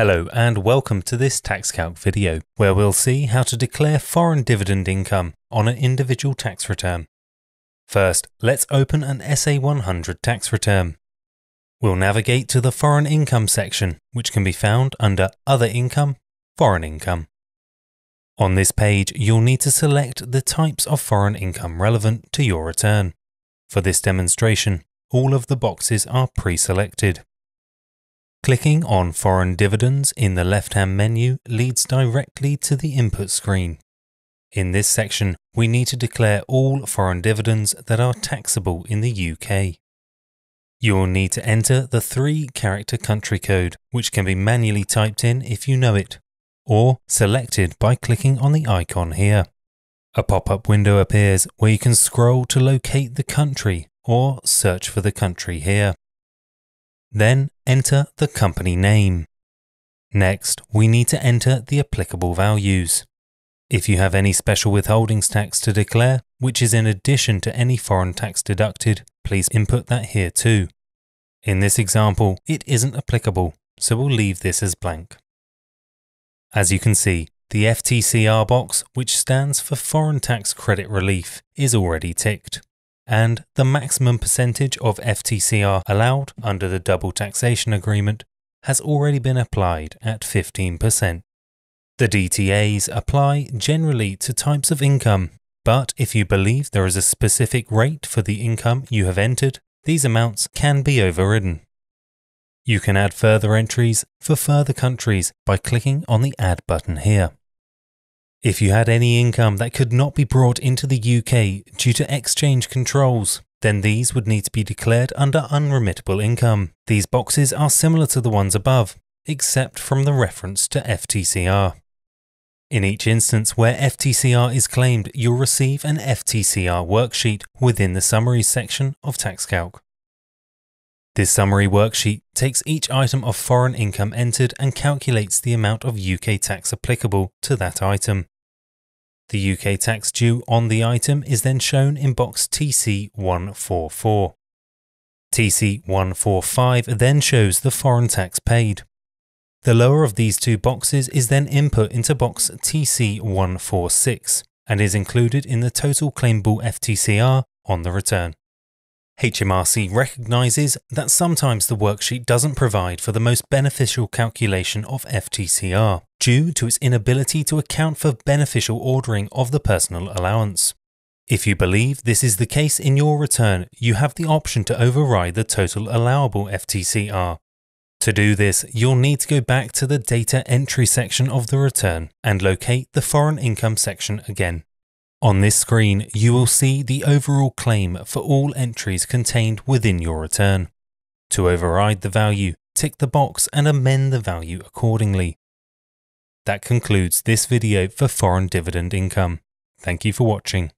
Hello and welcome to this TaxCalc video, where we'll see how to declare foreign dividend income on an individual tax return. First, let's open an SA100 tax return. We'll navigate to the Foreign Income section, which can be found under Other Income, Foreign Income. On this page, you'll need to select the types of foreign income relevant to your return. For this demonstration, all of the boxes are pre-selected. Clicking on Foreign Dividends in the left-hand menu leads directly to the input screen. In this section, we need to declare all foreign dividends that are taxable in the UK. You will need to enter the three-character country code, which can be manually typed in if you know it, or selected by clicking on the icon here. A pop-up window appears where you can scroll to locate the country or search for the country here. Then enter the company name. Next, we need to enter the applicable values. If you have any special withholdings tax to declare, which is in addition to any foreign tax deducted, please input that here too. In this example, it isn't applicable, so we'll leave this as blank. As you can see, the FTCR box, which stands for Foreign Tax Credit Relief, is already ticked and the maximum percentage of FTCR allowed under the double taxation agreement has already been applied at 15%. The DTAs apply generally to types of income, but if you believe there is a specific rate for the income you have entered, these amounts can be overridden. You can add further entries for further countries by clicking on the Add button here. If you had any income that could not be brought into the UK due to exchange controls, then these would need to be declared under unremittable income. These boxes are similar to the ones above, except from the reference to FTCR. In each instance where FTCR is claimed, you'll receive an FTCR worksheet within the Summaries section of TaxCalc. This summary worksheet takes each item of foreign income entered and calculates the amount of UK tax applicable to that item. The UK tax due on the item is then shown in box TC144. TC145 then shows the foreign tax paid. The lower of these two boxes is then input into box TC146 and is included in the total claimable FTCR on the return. HMRC recognises that sometimes the worksheet doesn't provide for the most beneficial calculation of FTCR, due to its inability to account for beneficial ordering of the personal allowance. If you believe this is the case in your return, you have the option to override the total allowable FTCR. To do this, you'll need to go back to the data entry section of the return and locate the foreign income section again. On this screen, you will see the overall claim for all entries contained within your return. To override the value, tick the box and amend the value accordingly. That concludes this video for foreign dividend income. Thank you for watching.